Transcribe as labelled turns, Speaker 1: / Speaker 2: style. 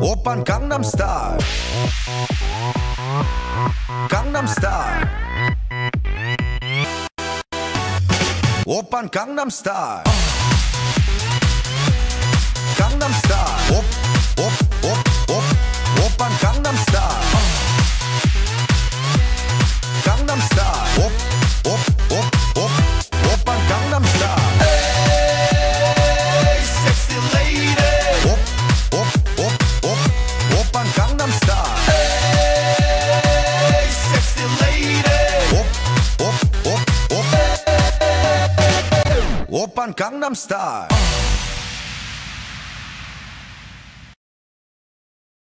Speaker 1: Open Gangnam Style. Gangnam Style. Open Gangnam Style. 오빤 강남스타일